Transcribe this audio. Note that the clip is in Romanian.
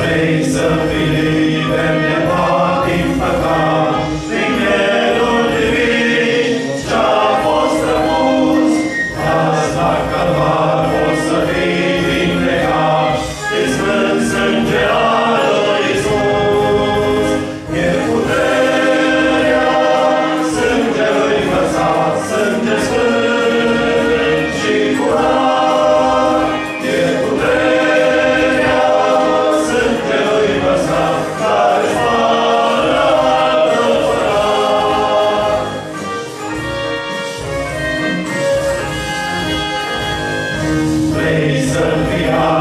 vrei să fii liber de patim păcat, din mielul divin ce-a fost răpus, azi la calvar vor să fii vindecat, din eis é enviar.